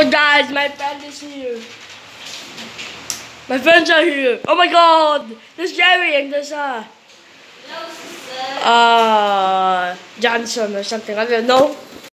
So guys, my friend is here. My friends are here. Oh my god! There's Jerry and there's uh uh, uh Johnson or something. I don't know.